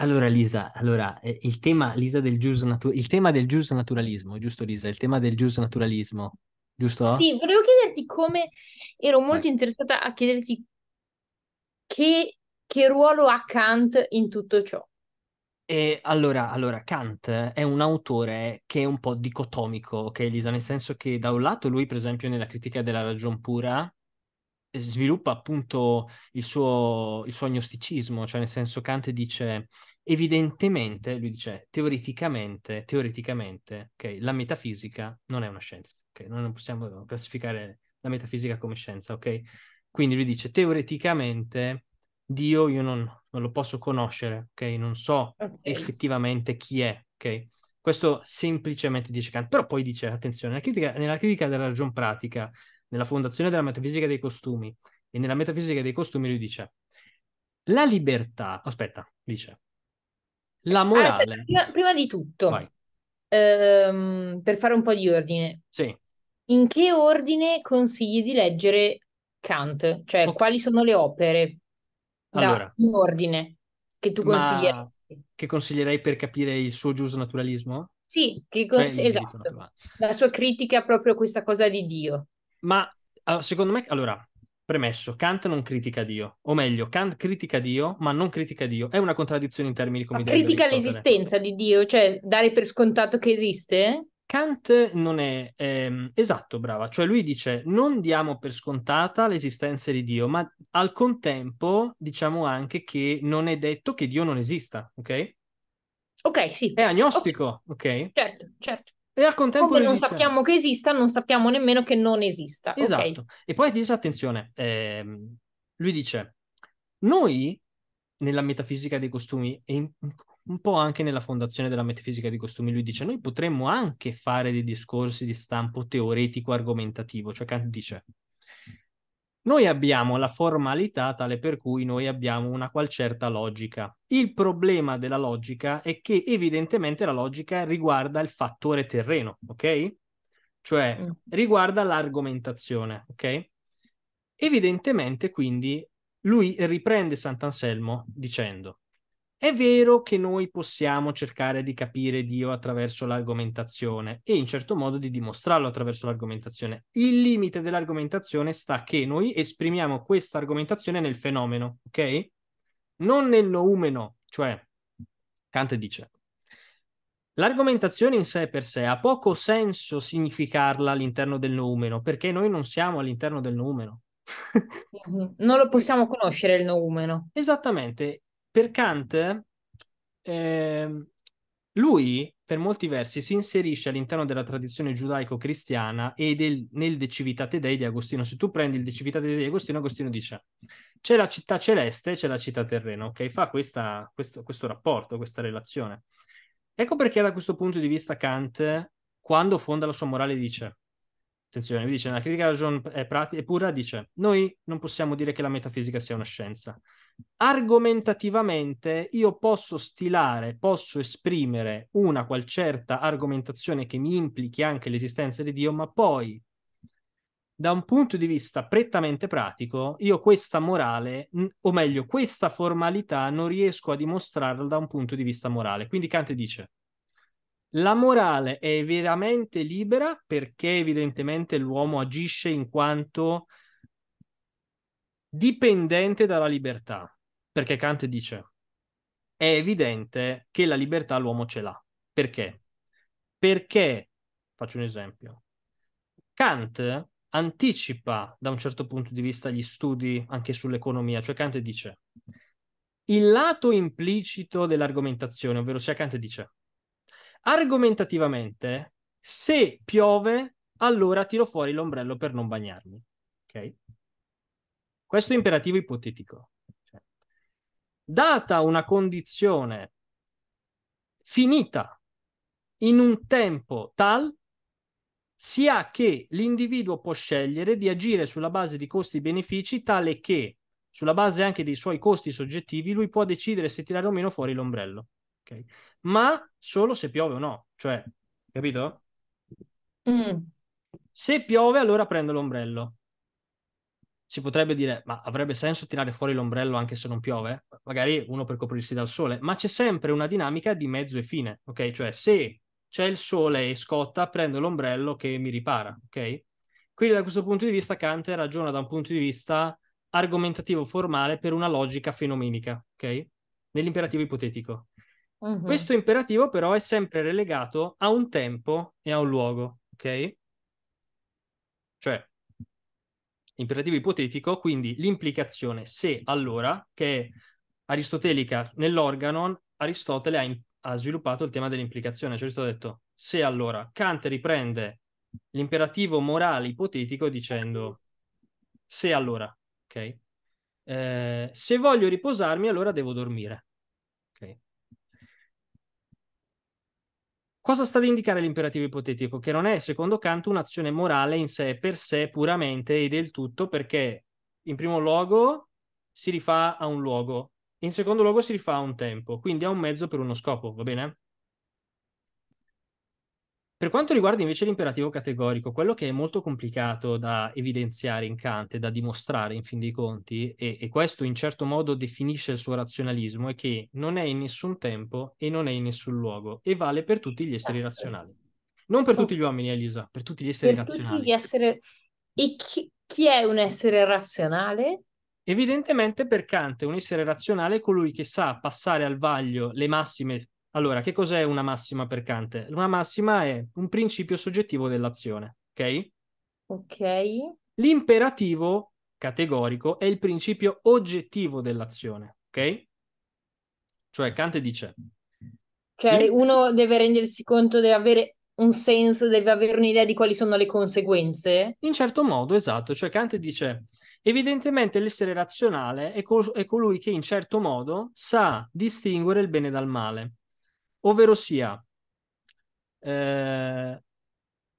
Allora, Lisa, allora, eh, il tema, Lisa, del gius natu- il tema del gius naturalismo, giusto, Lisa? Il tema del gius naturalismo, giusto? Sì, volevo chiederti come, ero Vai. molto interessata a chiederti che, che ruolo ha Kant in tutto ciò. E allora, allora, Kant è un autore che è un po' dicotomico, ok, Lisa? Nel senso che da un lato lui, per esempio, nella critica della ragion pura, sviluppa appunto il suo, il suo agnosticismo, cioè nel senso Kant dice evidentemente, lui dice teoreticamente, teoreticamente, ok, la metafisica non è una scienza, ok? Noi non possiamo classificare la metafisica come scienza, ok? Quindi lui dice teoreticamente Dio io non, non lo posso conoscere, ok? Non so Ok. effettivamente chi è, ok? Questo semplicemente dice Kant, però poi dice, attenzione, nella critica, nella critica della ragion pratica, nella fondazione della metafisica dei costumi e nella metafisica dei costumi lui dice, la libertà, aspetta, dice, la Allora, aspetta, morale, prima, prima di tutto, ehm, per fare un po' di ordine, sì, in che ordine consigli di leggere Kant? Cioè, ok, quali sono le opere da allora, in ordine che tu ma consiglieresti? che consiglierei per capire il suo giusto naturalismo? Sì, che Cioè cons- diritto esatto. La sua critica proprio a questa cosa di Dio. Ma allora, secondo me, allora, premesso, Kant non critica Dio, o meglio, Kant critica Dio, ma non critica Dio. È una contraddizione in termini come Ma critica l'esistenza di Dio, cioè dare per scontato che esiste? Kant non è ehm, esatto, brava, cioè lui dice non diamo per scontata l'esistenza di Dio, ma al contempo diciamo anche che non è detto che Dio non esista, ok? Ok, sì. È agnostico, ok? certo, certo. E al contempo Come non dice sappiamo che esista, non sappiamo nemmeno che non esista. Esatto. E poi dice attenzione, ehm, lui dice noi nella metafisica dei costumi e in- un po' anche nella fondazione della metafisica dei costumi, lui dice noi potremmo anche fare dei discorsi di stampo teoretico-argomentativo, cioè Kant dice noi abbiamo la formalità tale per cui noi abbiamo una qual certa logica. Il problema della logica è che evidentemente la logica riguarda il fattore terreno, ok? Cioè Mm. riguarda l'argomentazione, ok? Evidentemente quindi lui riprende Sant'Anselmo dicendo è vero che noi possiamo cercare di capire Dio attraverso l'argomentazione e in certo modo di dimostrarlo attraverso l'argomentazione. Il limite dell'argomentazione sta che noi esprimiamo questa argomentazione nel fenomeno, ok? Non nel noumeno, cioè Kant dice L'argomentazione in sé per sé ha poco senso significarla all'interno del noumeno, perché noi non siamo all'interno del noumeno. Mhm. Non lo possiamo conoscere il noumeno. Esattamente, per Kant, ehm, lui per molti versi si inserisce all'interno della tradizione giudaico-cristiana e del, nel De Civitate Dei di Agostino. Se tu prendi il De Civitate Dei di Agostino, Agostino dice c'è la città celeste e c'è la città terrena, ok? Fa questa, questo, questo rapporto, questa relazione. Ecco perché da questo punto di vista Kant, quando fonda la sua morale, dice attenzione, vi dice nella critica della ragione è, prati- è pura, dice noi non possiamo dire che la metafisica sia una scienza. Argomentativamente io posso stilare, posso esprimere una qual certa argomentazione che mi implichi anche l'esistenza di Dio, ma poi da un punto di vista prettamente pratico, io questa morale, o meglio, questa formalità non riesco a dimostrarla da un punto di vista morale. Quindi Kant dice la morale è veramente libera perché evidentemente l'uomo agisce in quanto dipendente dalla libertà. Perché Kant dice è evidente che la libertà l'uomo ce l'ha. Perché? Perché, faccio un esempio, Kant anticipa da un certo punto di vista gli studi anche sull'economia, cioè Kant dice il lato implicito dell'argomentazione, ovvero sia Kant dice argomentativamente, se piove, allora tiro fuori l'ombrello per non bagnarmi. Ok? Questo è imperativo ipotetico. Cioè, data una condizione finita in un tempo tal, si ha che l'individuo può scegliere di agire sulla base di costi-benefici tale che, sulla base anche dei suoi costi soggettivi, lui può decidere se tirare o meno fuori l'ombrello. Okay? Ma solo se piove o no. Cioè, capito? Mm. Se piove, allora prendo l'ombrello. Si potrebbe dire, ma avrebbe senso tirare fuori l'ombrello anche se non piove? Magari uno per coprirsi dal sole, ma c'è sempre una dinamica di mezzo e fine, ok? Cioè se c'è il sole e scotta, prendo l'ombrello che mi ripara, ok? Quindi da questo punto di vista Kant ragiona da un punto di vista argomentativo formale per una logica fenomenica, ok? Nell'imperativo ipotetico. Uh-huh. Questo imperativo però è sempre relegato a un tempo e a un luogo, ok? Cioè, imperativo ipotetico, quindi l'implicazione se allora, che è aristotelica nell'organon, Aristotele ha, in- ha sviluppato il tema dell'implicazione, cioè ha detto se allora Kant riprende l'imperativo morale ipotetico dicendo se allora, ok? Eh, se voglio riposarmi allora devo dormire. ok? Cosa sta ad indicare l'imperativo ipotetico? Che non è, secondo Kant, un'azione morale in sé per sé puramente e del tutto, perché in primo luogo si rifà a un luogo, in secondo luogo si rifà a un tempo, quindi a un mezzo per uno scopo, va bene? Per quanto riguarda invece l'imperativo categorico, quello che è molto complicato da evidenziare in Kant e da dimostrare in fin dei conti, e, e, questo in certo modo definisce il suo razionalismo, è che non è in nessun tempo e non è in nessun luogo e vale per tutti gli esseri esatto. razionali. Non per tutti gli uomini, Elisa, per tutti gli esseri per razionali. Tutti gli esseri... E chi, chi è un essere razionale? Evidentemente per Kant un essere razionale è colui che sa passare al vaglio le massime allora, che cos'è una massima per Kant? Una massima è un principio soggettivo dell'azione, ok? Ok. L'imperativo categorico è il principio oggettivo dell'azione, ok? Cioè Kant dice... Cioè uno deve rendersi conto, deve avere un senso, deve avere un'idea di quali sono le conseguenze? In certo modo, esatto. Cioè Kant dice, evidentemente l'essere razionale è, col- è colui che in certo modo sa distinguere il bene dal male ovvero sia, eh,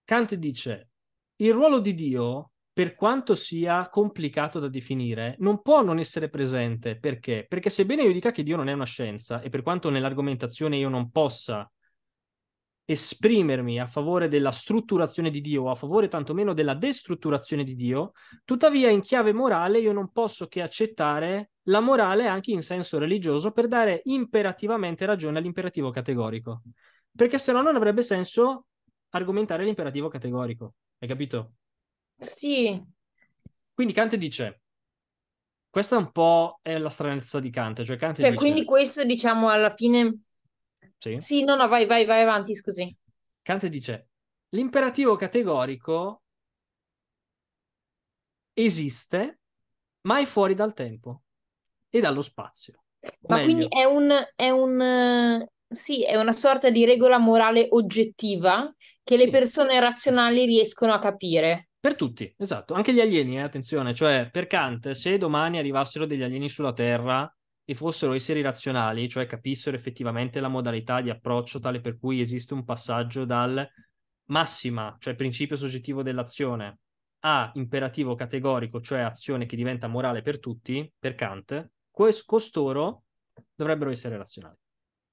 Kant dice, il ruolo di Dio, per quanto sia complicato da definire, non può non essere presente. Perché? Perché sebbene io dica che Dio non è una scienza, e per quanto nell'argomentazione io non possa esprimermi a favore della strutturazione di Dio a favore tantomeno della destrutturazione di Dio, tuttavia in chiave morale io non posso che accettare la morale anche in senso religioso per dare imperativamente ragione all'imperativo categorico. Perché se no non avrebbe senso argomentare l'imperativo categorico. Hai capito? Sì. Quindi Kant dice, questa un po' è la stranezza di Kant, cioè Kant cioè, dice... quindi questo diciamo alla fine sì. Sì, no, no, vai, vai, vai avanti, scusi. Kant dice, l'imperativo categorico esiste, ma è fuori dal tempo e dallo spazio. ma meglio, quindi è un, è un, sì, è una sorta di regola morale oggettiva che sì. le persone razionali riescono a capire. Per tutti, esatto. Anche gli alieni, eh, attenzione. Cioè, per Kant, se domani arrivassero degli alieni sulla Terra e fossero esseri razionali, cioè capissero effettivamente la modalità di approccio tale per cui esiste un passaggio dal massima, cioè principio soggettivo dell'azione, a imperativo categorico, cioè azione che diventa morale per tutti, per Kant, quest- costoro dovrebbero essere razionali.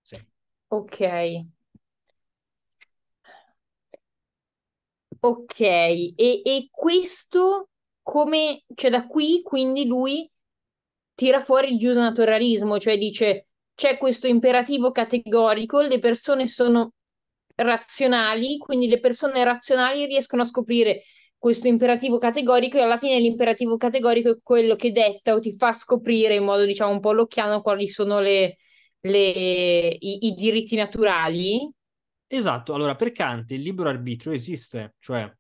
Sì. Ok. Ok, e, e questo come, cioè da qui quindi lui tira fuori il giusnaturalismo, cioè dice c'è questo imperativo categorico, le persone sono razionali, quindi le persone razionali riescono a scoprire questo imperativo categorico e alla fine l'imperativo categorico è quello che detta o ti fa scoprire in modo diciamo un po' locchiano quali sono le, le, i, i diritti naturali. Esatto, allora per Kant il libero arbitrio esiste, cioè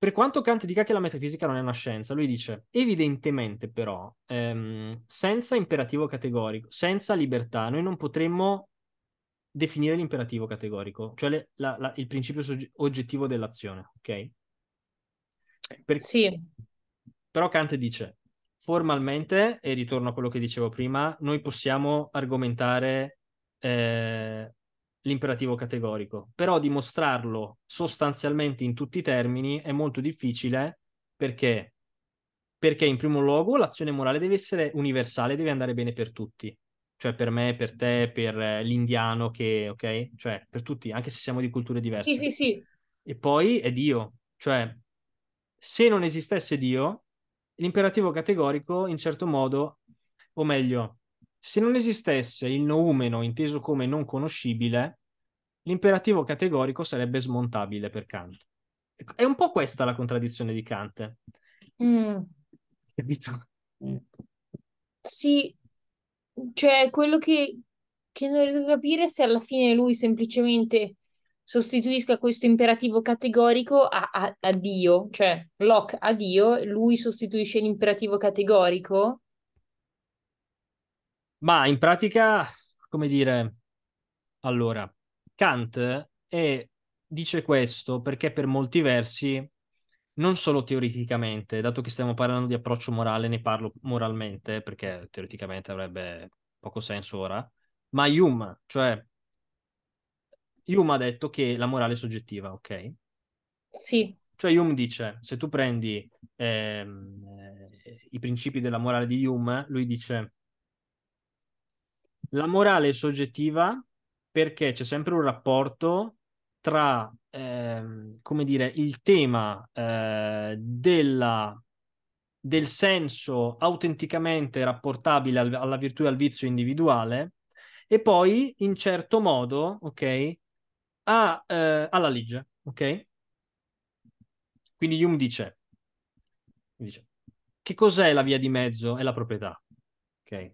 per quanto Kant dica che la metafisica non è una scienza, lui dice, evidentemente però, ehm, senza imperativo categorico, senza libertà, noi non potremmo definire l'imperativo categorico, cioè le, la, la, il principio sogge- oggettivo dell'azione, ok? Per... Sì. Però Kant dice, formalmente, e ritorno a quello che dicevo prima, noi possiamo argomentare eh, l'imperativo categorico, però dimostrarlo sostanzialmente in tutti i termini è molto difficile perché, perché in primo luogo l'azione morale deve essere universale, deve andare bene per tutti, cioè per me, per te, per l'indiano che, ok? Cioè per tutti, anche se siamo di culture diverse. Sì, sì, sì. E poi è Dio, cioè se non esistesse Dio, l'imperativo categorico in certo modo, o meglio, se non esistesse il noumeno inteso come non conoscibile, l'imperativo categorico sarebbe smontabile per Kant. È un po' questa la contraddizione di Kant. Mm. Capito? Sì, cioè quello che, che non riesco a capire è se alla fine lui semplicemente sostituisca questo imperativo categorico a, a, a Dio, cioè Locke a Dio, lui sostituisce l'imperativo categorico. Ma in pratica, come dire, allora, Kant è, dice questo perché per molti versi, non solo teoreticamente, dato che stiamo parlando di approccio morale, ne parlo moralmente, perché teoreticamente avrebbe poco senso ora, ma Hume, cioè Hume ha detto che la morale è soggettiva, ok? Sì. Cioè Hume dice, se tu prendi ehm, eh, i principi della morale di Hume, lui dice la morale è soggettiva perché c'è sempre un rapporto tra, ehm, come dire, il tema eh, della, del senso autenticamente rapportabile al, alla virtù e al vizio individuale e poi, in certo modo, ok, a, eh, alla legge, ok? Quindi Hume dice, dice, che cos'è la via di mezzo? È la proprietà, ok?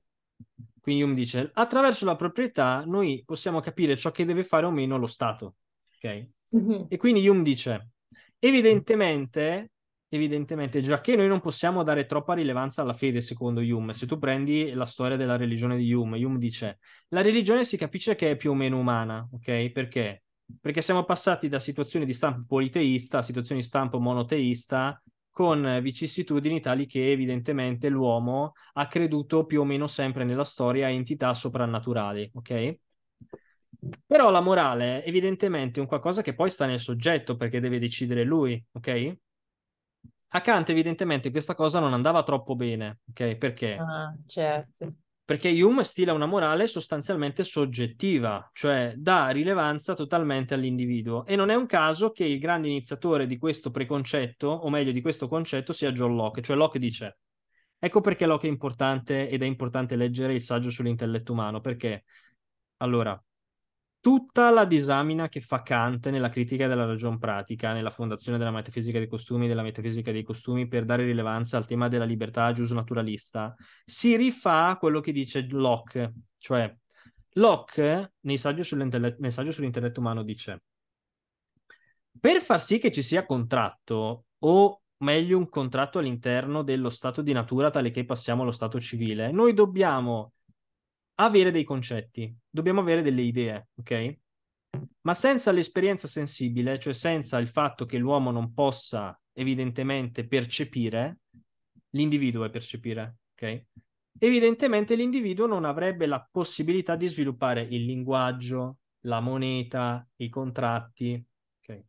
Quindi Hume dice, attraverso la proprietà noi possiamo capire ciò che deve fare o meno lo Stato. Ok? Mm-hmm. E quindi Hume dice, evidentemente, evidentemente, già che noi non possiamo dare troppa rilevanza alla fede, secondo Hume, se tu prendi la storia della religione di Hume, Hume dice, la religione si capisce che è più o meno umana, ok? Perché? Perché siamo passati da situazioni di stampo politeista a situazioni di stampo monoteista con vicissitudini tali che evidentemente l'uomo ha creduto più o meno sempre nella storia a entità soprannaturali, ok? Però la morale evidentemente è un qualcosa che poi sta nel soggetto perché deve decidere lui, ok? A Kant evidentemente questa cosa non andava troppo bene, ok? Perché? Ah, certo perché Hume stila una morale sostanzialmente soggettiva, cioè dà rilevanza totalmente all'individuo. E non è un caso che il grande iniziatore di questo preconcetto, o meglio di questo concetto, sia John Locke. Cioè Locke dice, ecco perché Locke è importante ed è importante leggere il saggio sull'intelletto umano, perché allora, tutta la disamina che fa Kant nella critica della ragion pratica, nella fondazione della metafisica dei costumi della metafisica dei costumi per dare rilevanza al tema della libertà giusnaturalista, si rifà a quello che dice Locke, cioè Locke nel saggio, nel saggio sull'intelletto umano dice per far sì che ci sia contratto o meglio un contratto all'interno dello stato di natura tale che passiamo allo stato civile, noi dobbiamo avere dei concetti, dobbiamo avere delle idee, ok? Ma senza l'esperienza sensibile, cioè senza il fatto che l'uomo non possa evidentemente percepire, l'individuo è percepire, ok? Evidentemente l'individuo non avrebbe la possibilità di sviluppare il linguaggio, la moneta, i contratti, ok?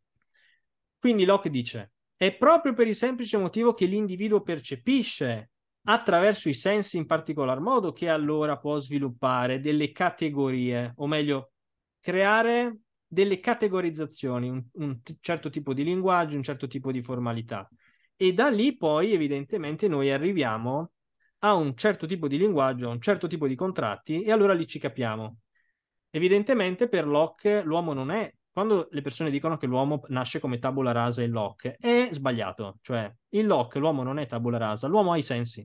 Quindi Locke dice, è proprio per il semplice motivo che l'individuo percepisce attraverso i sensi in particolar modo che allora può sviluppare delle categorie, o meglio, creare delle categorizzazioni, un, un t- certo tipo di linguaggio, un certo tipo di formalità. E da lì poi evidentemente noi arriviamo a un certo tipo di linguaggio, a un certo tipo di contratti e allora lì ci capiamo. Evidentemente per Locke l'uomo non è quando le persone dicono che l'uomo nasce come tabula rasa in Locke, è sbagliato. Cioè, in Locke l'uomo non è tabula rasa, l'uomo ha i sensi.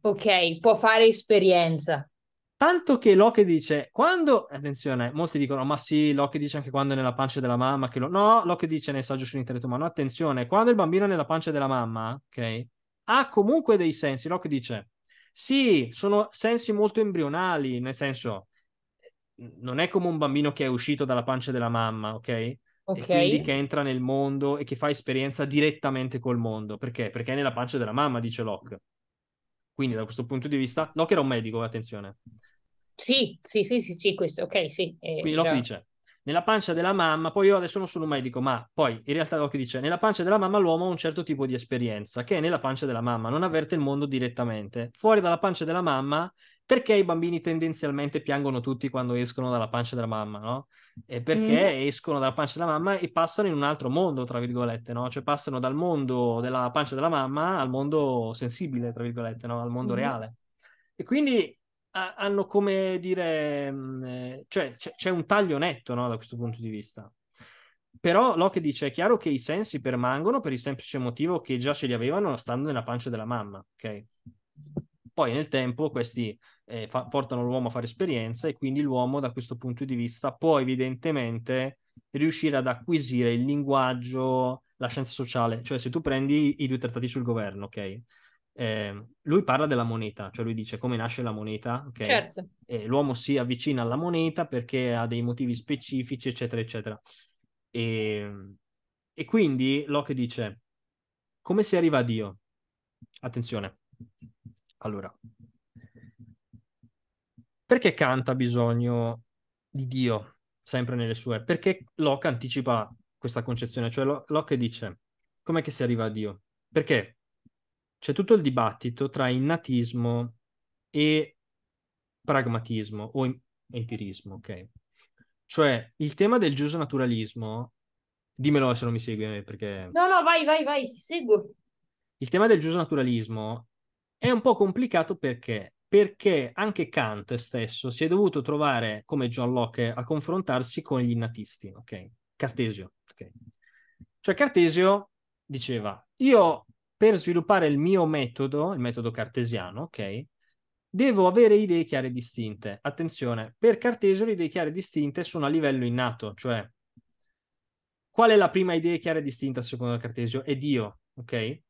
Ok, può fare esperienza. Tanto che Locke dice, quando, attenzione, molti dicono, ma sì, Locke dice anche quando è nella pancia della mamma, che lo... no, Locke dice nel saggio sull'intelletto umano, attenzione, quando il bambino è nella pancia della mamma, ok, ha comunque dei sensi, Locke dice, sì, sono sensi molto embrionali, nel senso, non è come un bambino che è uscito dalla pancia della mamma, ok? Ok. E quindi che entra nel mondo e che fa esperienza direttamente col mondo. Perché? Perché è nella pancia della mamma, dice Locke. Quindi da questo punto di vista, Locke era un medico, attenzione. Sì, sì, sì, sì, sì questo, ok, sì. Eh, Quindi Locke già. dice, nella pancia della mamma, poi io adesso non sono un medico, ma poi in realtà Locke dice, nella pancia della mamma l'uomo ha un certo tipo di esperienza, che è nella pancia della mamma, non avverte il mondo direttamente. Fuori dalla pancia della mamma, perché i bambini tendenzialmente piangono tutti quando escono dalla pancia della mamma, no? E perché mm. escono dalla pancia della mamma e passano in un altro mondo, tra virgolette, no? Cioè passano dal mondo della pancia della mamma al mondo sensibile, tra virgolette, no? Al mondo mm. reale. E quindi hanno come dire, mm, eh, cioè c'è, c'è, un taglio netto no, da questo punto di vista. Però Locke dice: è chiaro che i sensi permangono per il semplice motivo che già ce li avevano stando nella pancia della mamma, ok? Poi nel tempo questi eh, fa- portano l'uomo a fare esperienza e quindi l'uomo da questo punto di vista può evidentemente riuscire ad acquisire il linguaggio, la scienza sociale. Cioè se tu prendi i due trattati sul governo, ok? eh, lui parla della moneta, cioè lui dice come nasce la moneta, ok? Certo. E l'uomo si avvicina alla moneta perché ha dei motivi specifici, eccetera, eccetera. E, e quindi Locke dice, come si arriva a Dio? Attenzione. Allora, perché Kant ha bisogno di Dio sempre nelle sue? Perché Locke anticipa questa concezione, cioè Locke dice, com'è che si arriva a Dio? Perché c'è tutto il dibattito tra innatismo e pragmatismo o empirismo, ok? Cioè, il tema del giusto naturalismo, dimmelo se non mi segui perché... No, no, vai, vai, vai, ti seguo. Il tema del giusto naturalismo è un po' complicato perché? Perché anche Kant stesso si è dovuto trovare, come John Locke, a confrontarsi con gli innatisti, ok? Cartesio, ok? Cioè Cartesio diceva, io per sviluppare il mio metodo, il metodo cartesiano, ok? Devo avere idee chiare e distinte. Attenzione, per Cartesio le idee chiare e distinte sono a livello innato, cioè qual è la prima idea chiara e distinta secondo Cartesio? È Dio, ok? Perché?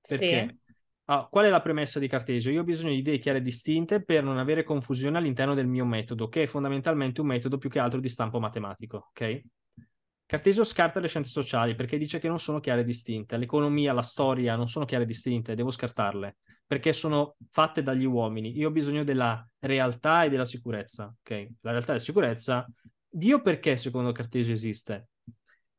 Sì. Ah, qual è la premessa di Cartesio? Io ho bisogno di idee chiare e distinte per non avere confusione all'interno del mio metodo, che è fondamentalmente un metodo più che altro di stampo matematico, ok? Cartesio scarta le scienze sociali perché dice che non sono chiare e distinte. L'economia, la storia non sono chiare e distinte, devo scartarle perché sono fatte dagli uomini. Io ho bisogno della realtà e della sicurezza. Ok? La realtà e la sicurezza. Dio perché secondo Cartesio esiste?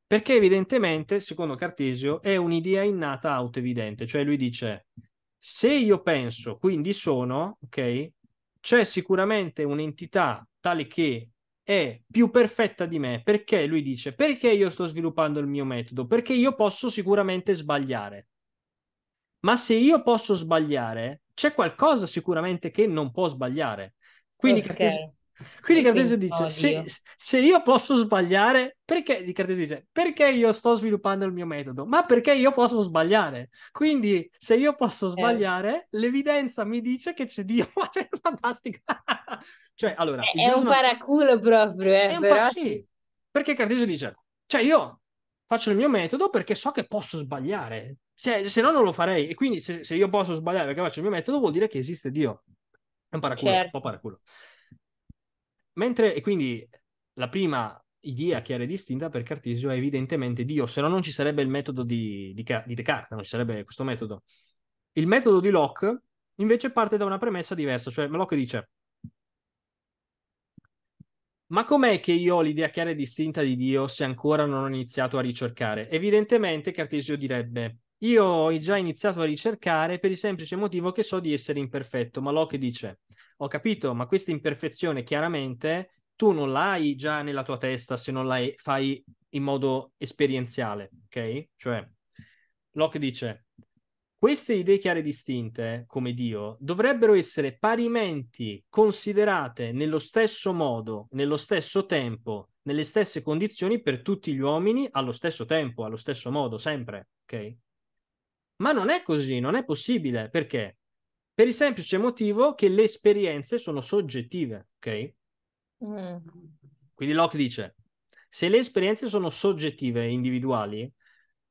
Perché evidentemente, secondo Cartesio, è un'idea innata autoevidente. Cioè lui dice, se io penso, quindi sono, ok? C'è sicuramente un'entità tale che è più perfetta di me. Perché lui dice? Perché io sto sviluppando il mio metodo? Perché io posso sicuramente sbagliare. Ma se io posso sbagliare, c'è qualcosa sicuramente che non può sbagliare. Quindi okay. Cartesio, quindi Cartesio dice: se, se, io posso sbagliare, perché di Cartesio dice perché io sto sviluppando il mio metodo? Ma perché io posso sbagliare? Quindi, se io posso certo. sbagliare, eh. l'evidenza mi dice che c'è Dio. Ma è fantastico. cioè, allora, è, è un non... paraculo proprio, eh, è però, sì. Sì. Perché Cartesio dice: cioè, io faccio il mio metodo perché so che posso sbagliare. Se, se no, non lo farei. E quindi, se, se, io posso sbagliare perché faccio il mio metodo, vuol dire che esiste Dio. È un paraculo, certo. un po' paraculo. Mentre, e quindi la prima idea chiara e distinta per Cartesio è evidentemente Dio, se no non ci sarebbe il metodo di, di, di Descartes, non ci sarebbe questo metodo. Il metodo di Locke invece parte da una premessa diversa, cioè Locke dice ma com'è che io ho l'idea chiara e distinta di Dio se ancora non ho iniziato a ricercare? Evidentemente Cartesio direbbe io ho già iniziato a ricercare per il semplice motivo che so di essere imperfetto, ma Locke dice ho capito, ma questa imperfezione chiaramente tu non l'hai già nella tua testa se non la fai in modo esperienziale, ok? Cioè, Locke dice, queste idee chiare e distinte, come Dio, dovrebbero essere parimenti considerate nello stesso modo, nello stesso tempo, nelle stesse condizioni per tutti gli uomini allo stesso tempo, allo stesso modo, sempre, ok? Ma non è così, non è possibile, perché? Per il semplice motivo che le esperienze sono soggettive, ok? Mm. Quindi Locke dice, se le esperienze sono soggettive e individuali,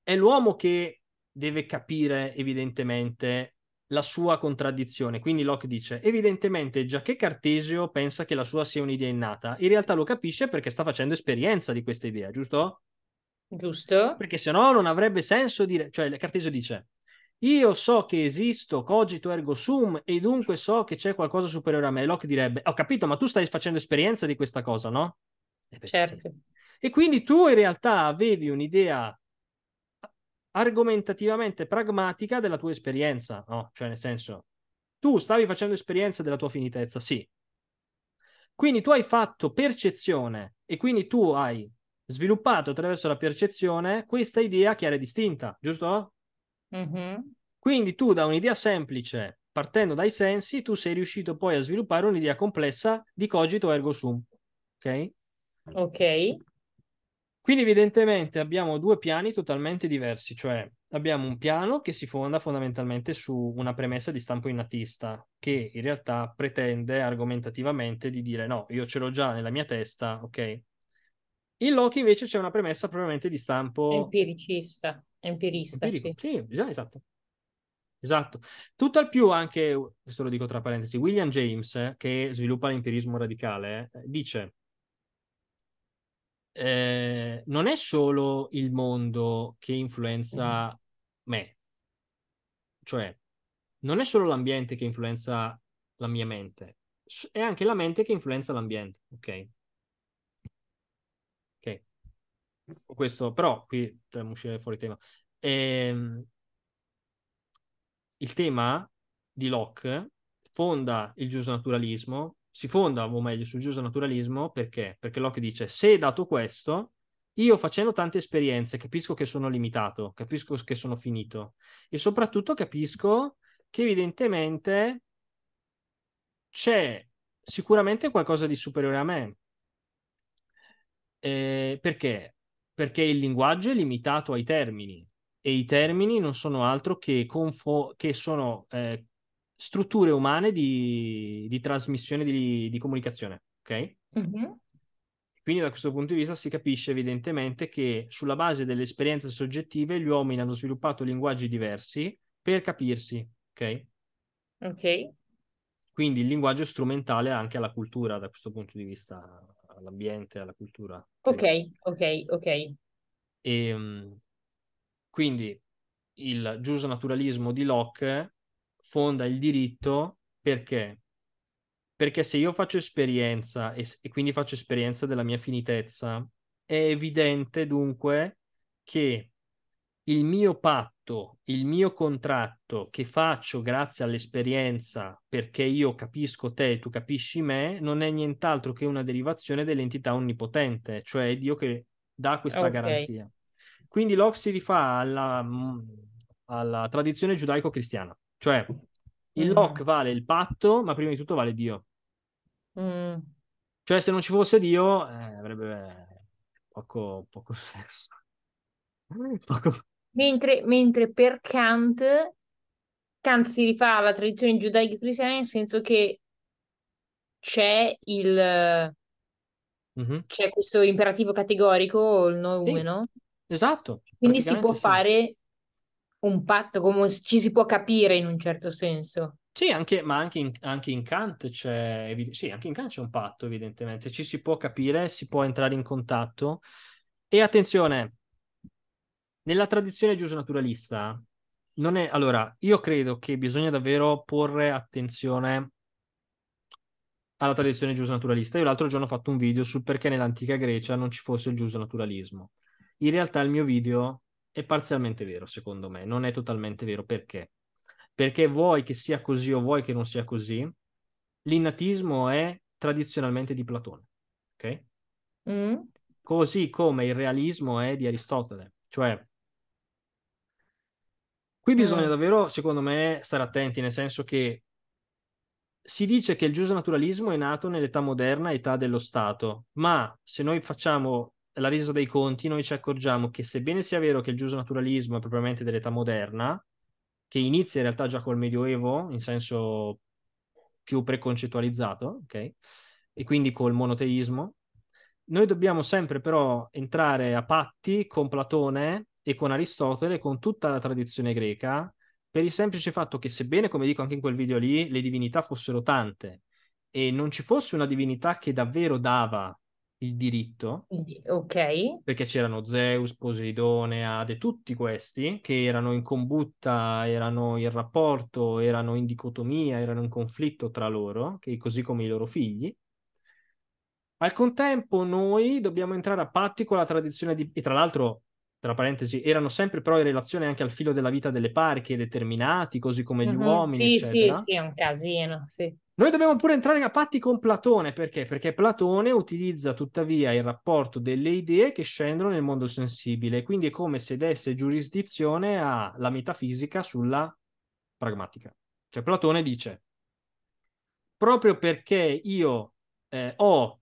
è l'uomo che deve capire evidentemente la sua contraddizione. Quindi Locke dice, evidentemente, già che Cartesio pensa che la sua sia un'idea innata, in realtà lo capisce perché sta facendo esperienza di questa idea, giusto? Giusto. Perché se no non avrebbe senso dire, cioè Cartesio dice, io so che esisto, cogito ergo sum, e dunque so che c'è qualcosa superiore a me. Locke direbbe, ho capito, ma tu stai facendo esperienza di questa cosa, no? Certo. E quindi tu in realtà avevi un'idea argomentativamente pragmatica della tua esperienza, no? Cioè, nel senso, tu stavi facendo esperienza della tua finitezza, sì. Quindi tu hai fatto percezione e quindi tu hai sviluppato attraverso la percezione questa idea chiara e distinta, giusto? Mm-hmm. Quindi tu da un'idea semplice, partendo dai sensi, tu sei riuscito poi a sviluppare un'idea complessa di cogito ergo sum. Ok? Ok. Quindi evidentemente abbiamo due piani totalmente diversi, cioè abbiamo un piano che si fonda fondamentalmente su una premessa di stampo innatista, che in realtà pretende argomentativamente di dire no, io ce l'ho già nella mia testa, ok? In Loki invece c'è una premessa probabilmente di stampo... Empiricista, empirista, empirico. sì. Sì, esatto. Esatto. Tutt'al più anche, questo lo dico tra parentesi, William James, che sviluppa l'empirismo radicale, eh, dice eh, non è solo il mondo che influenza mm. me, cioè non è solo l'ambiente che influenza la mia mente, è anche la mente che influenza l'ambiente, ok? Ok. Questo, però, qui dobbiamo uscire fuori tema. Ehm, il tema di Locke fonda il giusnaturalismo si fonda, o meglio, sul giusto naturalismo perché? Perché Locke dice: Se dato questo, io facendo tante esperienze capisco che sono limitato, capisco che sono finito e soprattutto capisco che evidentemente c'è sicuramente qualcosa di superiore a me. Eh, perché? Perché il linguaggio è limitato ai termini e i termini non sono altro che, confo- che sono eh, strutture umane di, di trasmissione di, di, comunicazione, ok? Mm-hmm. Quindi da questo punto di vista si capisce evidentemente che sulla base delle esperienze soggettive gli uomini hanno sviluppato linguaggi diversi per capirsi, ok? Ok. Quindi il linguaggio è strumentale anche alla cultura da questo punto di vista, all'ambiente, alla cultura. Ok, ok, ok. E, ehm, quindi il giusto naturalismo di Locke fonda il diritto perché? Perché se io faccio esperienza e, e quindi faccio esperienza della mia finitezza, è evidente dunque che il mio patto, il mio contratto che faccio grazie all'esperienza perché io capisco te e tu capisci me, non è nient'altro che una derivazione dell'entità onnipotente, cioè Dio che dà questa okay. garanzia. Quindi Locke si rifà alla, alla tradizione giudaico-cristiana. Cioè, il mm. lock vale il patto, ma prima di tutto vale Dio. Mm. Cioè, se non ci fosse Dio, eh, avrebbe poco, poco senso. Poco... Mentre, mentre per Kant, Kant si rifà alla tradizione giudaico-cristiana nel senso che c'è il... Mm-hmm. C'è questo imperativo categorico, il noi sì, no? Esatto. Quindi si può sì. fare un patto, come ci si può capire in un certo senso. Sì, anche, ma anche in, anche in Kant c'è, sì, anche in Kant c'è un patto, evidentemente. Ci si può capire, si può entrare in contatto. E attenzione, nella tradizione giusnaturalista, non è... Allora, io credo che bisogna davvero porre attenzione alla tradizione giusnaturalista. Io l'altro giorno ho fatto un video sul perché nell'antica Grecia non ci fosse il giusnaturalismo. In realtà il mio video è parzialmente vero, secondo me, non è totalmente vero. Perché? Perché vuoi che sia così o vuoi che non sia così, l'innatismo è tradizionalmente di Platone, ok? Mm. Così come il realismo è di Aristotele, cioè qui bisogna mm. davvero, secondo me, stare attenti, nel senso che si dice che il giusto naturalismo è nato nell'età moderna, età dello Stato, ma se noi facciamo la resa dei conti, noi ci accorgiamo che sebbene sia vero che il giusto naturalismo è propriamente dell'età moderna, che inizia in realtà già col Medioevo, in senso più preconcettualizzato, ok? E quindi col monoteismo, noi dobbiamo sempre però entrare a patti con Platone e con Aristotele, con tutta la tradizione greca, per il semplice fatto che sebbene, come dico anche in quel video lì, le divinità fossero tante e non ci fosse una divinità che davvero dava il diritto. Ok. Perché c'erano Zeus, Poseidone, Ade, tutti questi che erano in combutta, erano in rapporto, erano in dicotomia, erano in conflitto tra loro, che, così come i loro figli. Al contempo noi dobbiamo entrare a patti con la tradizione di... E tra l'altro, tra parentesi, erano sempre però in relazione anche al filo della vita delle parchi determinati, così come gli Mhm. uomini, Sì, eccetera. sì, sì, è un casino, sì. Noi dobbiamo pure entrare a patti con Platone, perché? Perché Platone utilizza tuttavia il rapporto delle idee che scendono nel mondo sensibile, quindi è come se desse giurisdizione alla metafisica sulla pragmatica. Cioè Platone dice, proprio perché io eh, ho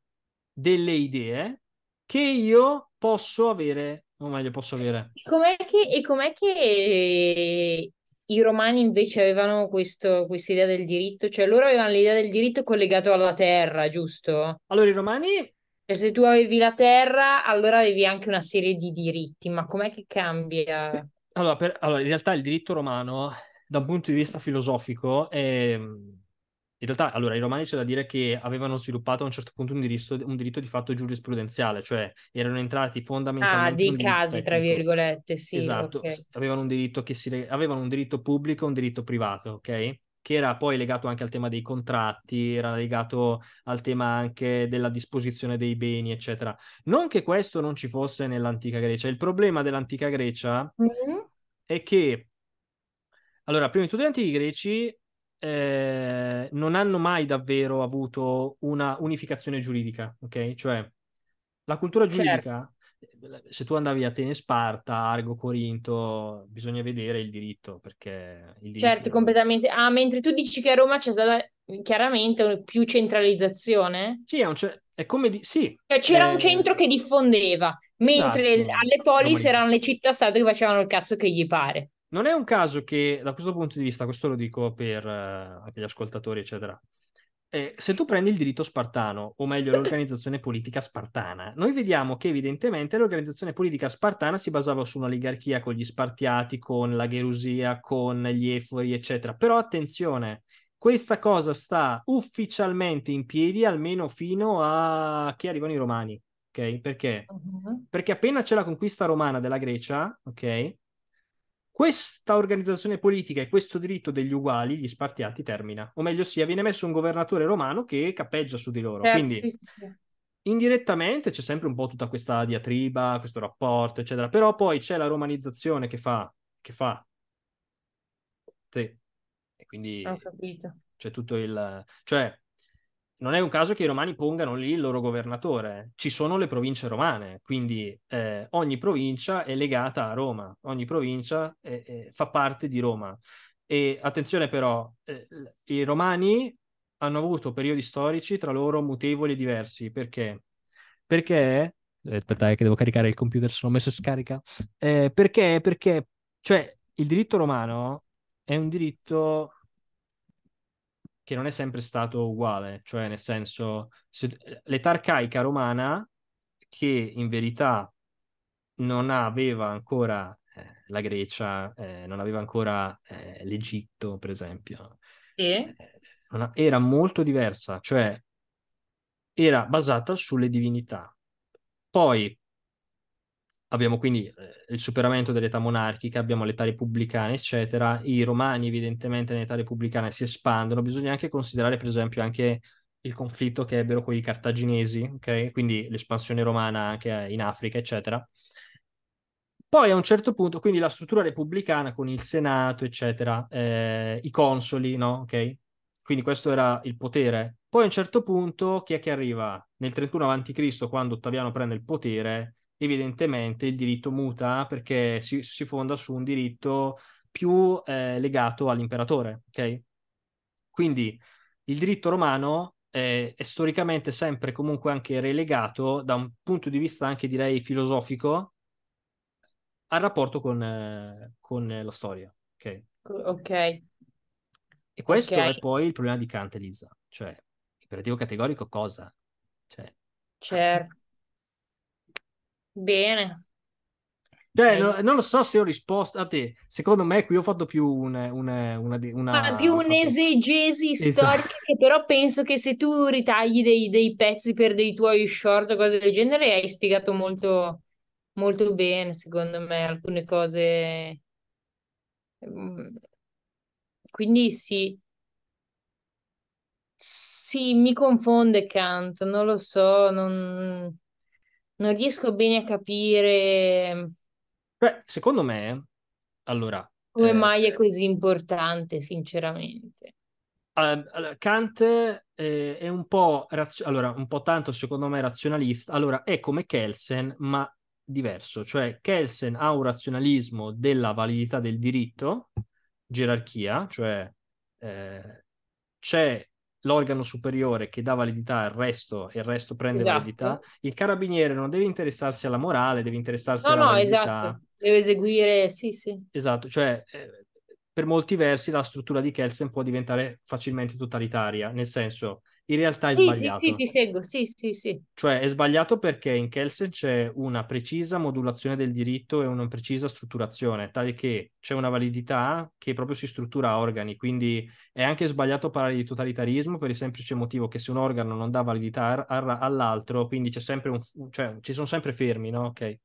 delle idee che io posso avere, o meglio posso avere, E com'è che, e com'è che i romani invece avevano questa idea del diritto? Cioè loro avevano l'idea del diritto collegato alla terra, giusto? allora i romani Cioè se tu avevi la terra, allora avevi anche una serie di diritti, ma com'è che cambia? Allora, per- allora, in realtà il diritto romano, da un punto di vista filosofico, è... In realtà, allora, i romani c'è da dire che avevano sviluppato a un certo punto un diritto, un diritto di fatto giurisprudenziale, cioè erano entrati Ah, fondamentalmente in dei casi, tra virgolette, sì, Esatto, ok. s- avevano un diritto che si avevano un diritto pubblico e un diritto privato, ok? Che era poi legato anche al tema dei contratti, era legato al tema anche della disposizione dei beni, eccetera. Non che questo non ci fosse nell'antica Grecia. Il problema dell'antica Grecia Mm? è che, allora, prima di tutto gli antichi greci eh, non hanno mai davvero avuto una unificazione giuridica, ok? Cioè, la cultura Certo, giuridica, eh, se tu andavi a Atene Sparta, Argo, Corinto, bisogna vedere il diritto, perché il diritto... certo, completamente. Ah, mentre tu dici che a Roma c'è stata chiaramente più centralizzazione? Sì, è, un ce- è come di... Sì, Cioè c'era un eh, centro che diffondeva, mentre esatto, alle polis erano le città-stato che facevano il cazzo che gli pare. Non è un caso che, da questo punto di vista, questo lo dico per eh, gli ascoltatori, eccetera, eh, se tu prendi il diritto spartano, o meglio l'organizzazione politica spartana, noi vediamo che evidentemente l'organizzazione politica spartana si basava su un'oligarchia con gli Spartiati, con la Gerusia, con gli Efori, eccetera. Però attenzione, questa cosa sta ufficialmente in piedi almeno fino a che arrivano i Romani, ok? Perché? Mhm. Perché appena c'è la conquista romana della Grecia, ok? Questa organizzazione politica e questo diritto degli uguali, gli spartiati, termina. O meglio sia, viene messo un governatore romano che cappeggia su di loro. Certo, Quindi sì, sì, sì. indirettamente c'è sempre un po' tutta questa diatriba, questo rapporto, eccetera. Però poi c'è la romanizzazione che fa, che fa. Sì. E quindi Ho capito. c'è tutto il... Cioè, non è un caso che i romani pongano lì il loro governatore. Ci sono le province romane, quindi eh, ogni provincia è legata a Roma, ogni provincia è- è- fa parte di Roma. E attenzione però, eh, i romani hanno avuto periodi storici tra loro mutevoli e diversi. Perché? Perché... eh, Aspetta, che devo caricare il computer, sono messo in scarica. Eh, perché? Perché, cioè, il diritto romano è un diritto che non è sempre stato uguale, cioè nel senso, se- l'età arcaica romana, che in verità non aveva ancora eh, la Grecia, eh, non aveva ancora eh, l'Egitto, per esempio, Sì? eh, era molto diversa, cioè era basata sulle divinità. Poi abbiamo quindi eh, il superamento dell'età monarchica, abbiamo l'età repubblicana, eccetera. I romani, evidentemente, nell'età repubblicana si espandono. Bisogna anche considerare, per esempio, anche il conflitto che ebbero con i cartaginesi, ok? Quindi l'espansione romana anche in Africa, eccetera. Poi a un certo punto, quindi la struttura repubblicana con il Senato, eccetera, eh, i consoli, no? Ok? Quindi questo era il potere. Poi a un certo punto, chi è che arriva? Nel 31 a.C., quando Ottaviano prende il potere, evidentemente il diritto muta perché si, si fonda su un diritto più eh, legato all'imperatore, ok? Quindi il diritto romano è, è storicamente sempre comunque anche relegato da un punto di vista anche direi filosofico al rapporto con, eh, con la storia, ok? Ok, E questo ok, è poi il problema di Kant e Lisa, cioè imperativo categorico cosa? Cioè, certo. Bene. Cioè, no- non lo so se ho risposto a te. Secondo me qui ho fatto più un- una, una, una- più un'esegesi Esatto. storica che però penso che se tu ritagli dei, dei pezzi per dei tuoi short o cose del genere hai spiegato molto, molto bene, secondo me, alcune cose. Mm, Quindi sì, Sì, mi confonde Kant, non lo so, non, non riesco bene a capire Beh, secondo me, allora, come eh, mai è così importante, sinceramente. eh, allora, Kant eh, è un po', razio- allora, un po' tanto secondo me razionalista. Allora, è come Kelsen, ma diverso. Cioè, Kelsen ha un razionalismo della validità del diritto, gerarchia, cioè eh, c'è l'organo superiore che dà validità al resto e il resto prende validità. Esatto. Il carabiniere non deve interessarsi alla morale, deve interessarsi No, alla no, esatto. validità. Deve eseguire, sì, sì. Esatto, cioè eh, per molti versi la struttura di Kelsen può diventare facilmente totalitaria, nel senso, in realtà è Sì, sì, sì, sbagliato. ti seguo, sì, sì, sì. Cioè è sbagliato perché in Kelsen c'è una precisa modulazione del diritto e una precisa strutturazione, tale che c'è una validità che proprio si struttura a organi, quindi è anche sbagliato parlare di totalitarismo per il semplice motivo che se un organo non dà validità all'altro, quindi c'è sempre un... cioè ci sono sempre fermi, no? Ok.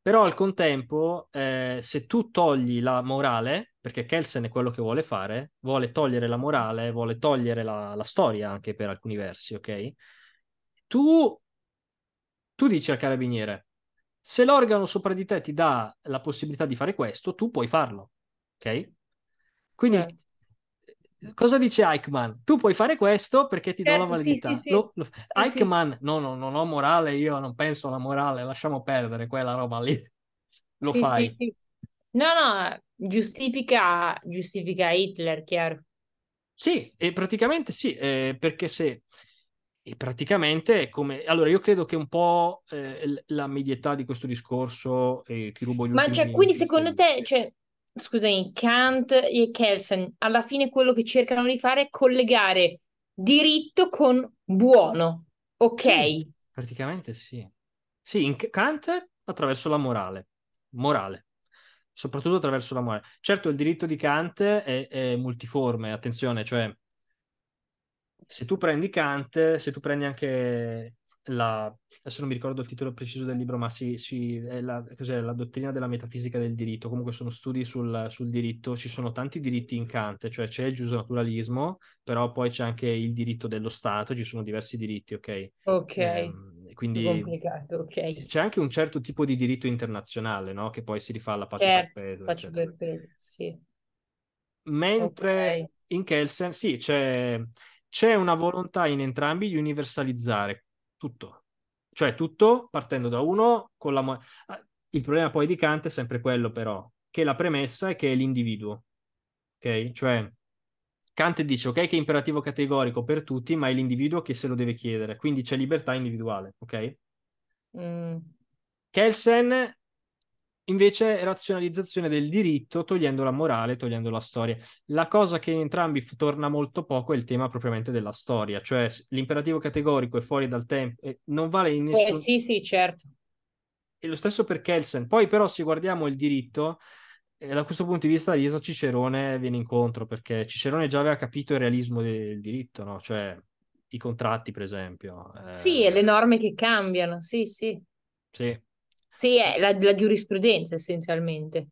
Però al contempo, eh, se tu togli la morale, perché Kelsen è quello che vuole fare, vuole togliere la morale, vuole togliere la, la storia anche per alcuni versi, ok? Tu, tu dici al carabiniere, se l'organo sopra di te ti dà la possibilità di fare questo, tu puoi farlo, ok? Quindi Certo. Cosa dice Eichmann? Tu puoi fare questo perché ti do la Certo, sì, sì, validità. sì. Lo- lo- Sì, sì, Eichmann, no, no, non ho morale, io non penso alla morale, lasciamo perdere quella roba lì. Lo sì, sì, fai. sì. No, no, giustifica, giustifica Hitler, chiaro. Sì, e praticamente sì, eh, perché se e praticamente è come... Allora, io credo che un po' eh, la medietà di questo discorso, e ti rubo gli Ma cioè, quindi secondo te, cioè, scusami, Kant e Kelsen, alla fine quello che cercano di fare è collegare diritto con buono, Sì, ok? praticamente sì. Sì, in Kant attraverso la morale, morale, soprattutto attraverso la morale. Certo, il diritto di Kant è, è multiforme, attenzione, cioè se tu prendi Kant, se tu prendi anche la, adesso non mi ricordo il titolo preciso del libro, ma sì, sì, è la, cos'è, la dottrina della metafisica del diritto, comunque sono studi sul, sul diritto, ci sono tanti diritti in Kant, cioè c'è il giusnaturalismo, però poi c'è anche il diritto dello Stato, ci sono diversi diritti, ok? Ok, più quindi complicato, ok. c'è anche un certo tipo di diritto internazionale, no? Che poi si rifà alla pace Certo, perpetua, faccio eccetera. per peso, sì. Mentre Ok. in Kelsen, sì, c'è, c'è una volontà in entrambi di universalizzare tutto. Cioè tutto partendo da uno con la... mo- ah, Il problema poi di Kant è sempre quello però, che la premessa è che è l'individuo, ok? Cioè Kant dice, ok, che è imperativo categorico per tutti, ma è l'individuo che se lo deve chiedere, quindi c'è libertà individuale, ok? Mm. Kelsen invece razionalizzazione del diritto, togliendo la morale, togliendo la storia. La cosa che in entrambi torna molto poco è il tema propriamente della storia, cioè l'imperativo categorico è fuori dal tempo, e non vale in Eh, nessun... sì, sì, certo. E lo stesso per Kelsen. Poi però se guardiamo il diritto, eh, da questo punto di vista Iesa Cicerone viene incontro, perché Cicerone già aveva capito il realismo del diritto, no? Cioè i contratti, per esempio. Sì, e le Eh, norme che cambiano, sì, sì. sì. Sì, è la, la giurisprudenza essenzialmente.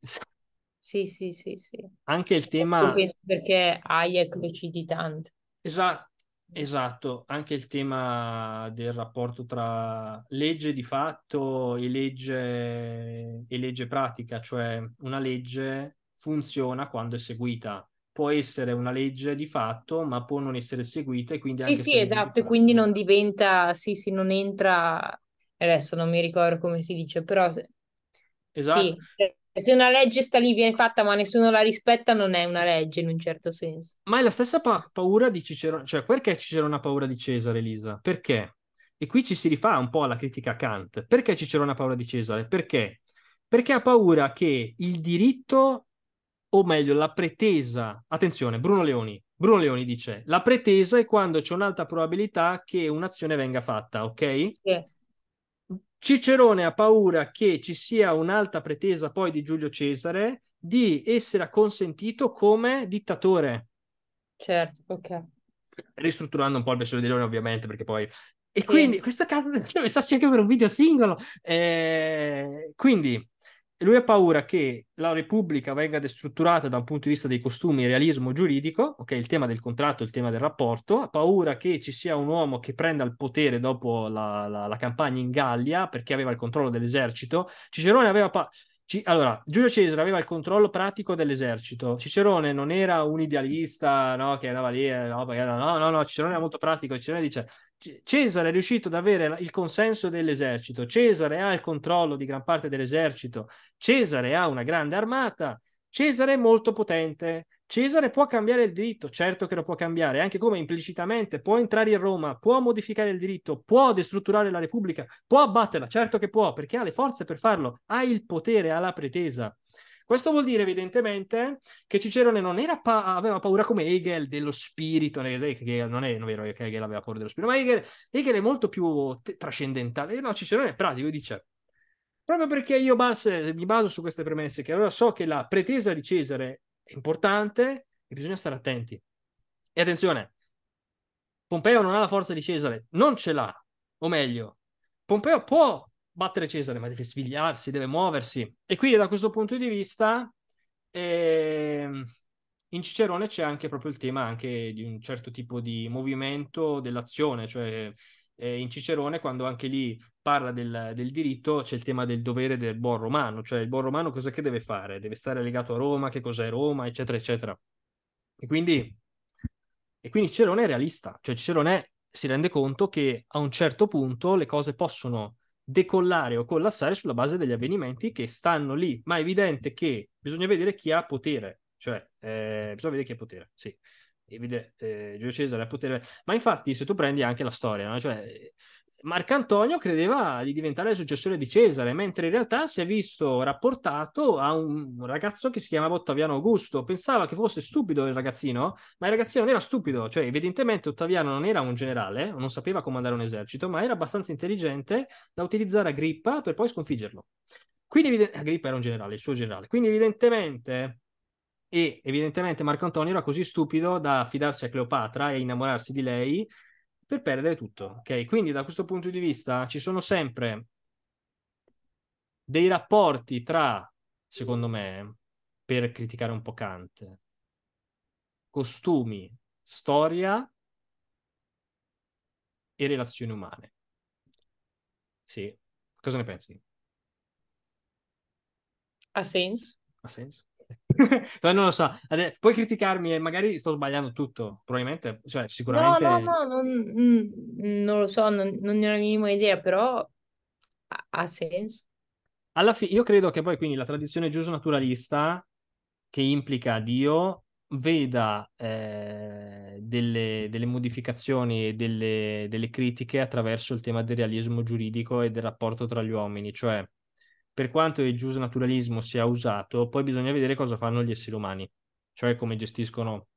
Sì, sì, sì, sì. Anche il tema penso perché Hayek lo citi tanto. Esatto, esatto, anche il tema del rapporto tra legge di fatto e legge, e legge pratica, cioè una legge funziona quando è seguita. Può essere una legge di fatto, ma può non essere seguita e quindi Sì, sì, esatto, e quindi non diventa, sì, sì, non entra, adesso non mi ricordo come si dice, però se- Esatto, sì, se una legge sta lì, viene fatta, ma nessuno la rispetta, non è una legge in un certo senso. ma è la stessa pa- paura di Cicerone, cioè perché Cicerone ha paura di Cesare, Elisa? Perché? E qui ci si rifà un po' alla critica a Kant. Perché Cicerone ha paura di Cesare? Perché? Perché ha paura che il diritto, o meglio, la pretesa, attenzione, Bruno Leoni, Bruno Leoni dice, la pretesa è quando c'è un'alta probabilità che un'azione venga fatta, ok? Sì, Cicerone ha paura che ci sia un'alta pretesa poi di Giulio Cesare di essere consentito come dittatore, certo, ok. ristrutturando un po' il Bestione di Leone ovviamente, perché poi... E Sì, quindi, questa cazzo deve starci anche per un video singolo. Eh, quindi, lui ha paura che la Repubblica venga destrutturata da un punto di vista dei costumi e realismo giuridico, ok, il tema del contratto, il tema del rapporto, ha paura che ci sia un uomo che prenda il potere dopo la, la, la campagna in Gallia perché aveva il controllo dell'esercito. Cicerone aveva paura ci... Allora, Giulio Cesare aveva il controllo pratico dell'esercito. Cicerone non era un idealista, no, che andava lì, no, no, no, no, Cicerone era molto pratico. Cicerone dice, Cesare è riuscito ad avere il consenso dell'esercito, Cesare ha il controllo di gran parte dell'esercito, Cesare ha una grande armata, Cesare è molto potente, Cesare può cambiare il diritto, certo che lo può cambiare, anche come implicitamente può entrare in Roma, può modificare il diritto, può destrutturare la Repubblica, può abbatterla, certo che può, perché ha le forze per farlo, ha il potere, ha la pretesa. Questo vuol dire evidentemente che Cicerone non pa- aveva paura come Hegel dello spirito, non è, non è vero che Hegel aveva paura dello spirito, ma Hegel, Hegel è molto più t- trascendentale. No, Cicerone è pratico, dice, proprio perché io bas- mi baso su queste premesse, che allora so che la pretesa di Cesare è importante e bisogna stare attenti. E attenzione, Pompeo non ha la forza di Cesare, non ce l'ha, o meglio, Pompeo può battere Cesare, ma deve svegliarsi, deve muoversi. E quindi da questo punto di vista, eh, in Cicerone c'è anche proprio il tema anche di un certo tipo di movimento dell'azione, cioè eh, in Cicerone, quando anche lì parla del, del, diritto, c'è il tema del dovere del buon romano, cioè il buon romano cosa che deve fare? Deve stare legato a Roma, che cos'è Roma, eccetera, eccetera. E quindi, e quindi Cicerone è realista, cioè Cicerone si rende conto che a un certo punto le cose possono decollare o collassare sulla base degli avvenimenti che stanno lì, ma è evidente che bisogna vedere chi ha potere, cioè eh, bisogna vedere chi ha potere, sì vede, eh, Giulio Cesare a potere. Ma infatti, se tu prendi anche la storia, no? cioè, Marcantonio credeva di diventare il successore di Cesare, mentre in realtà si è visto rapportato a un ragazzo che si chiamava Ottaviano Augusto. Pensava che fosse stupido il ragazzino, ma il ragazzino non era stupido, cioè evidentemente Ottaviano non era un generale, non sapeva comandare un esercito, ma era abbastanza intelligente da utilizzare Agrippa per poi sconfiggerlo. Quindi evident- Agrippa era un generale, il suo generale. Quindi evidentemente e evidentemente Marco Antonio era così stupido da affidarsi a Cleopatra e innamorarsi di lei per perdere tutto. Ok, quindi da questo punto di vista ci sono sempre dei rapporti tra, secondo me, per criticare un po' Kant, costumi, storia e relazioni umane. Sì, cosa ne pensi? Ha senso. Ha senso? non lo so, puoi criticarmi e magari sto sbagliando tutto, probabilmente, cioè sicuramente... No, no, no, non, mm, non lo so, non, non ne ho la minima idea, però ha, ha senso. Alla fine, io credo che poi quindi la tradizione giusto-naturalista, che implica Dio, veda eh, delle, delle, modificazioni e delle, delle critiche attraverso il tema del realismo giuridico e del rapporto tra gli uomini, cioè per quanto il giusnaturalismo sia usato, poi bisogna vedere cosa fanno gli esseri umani, cioè come gestiscono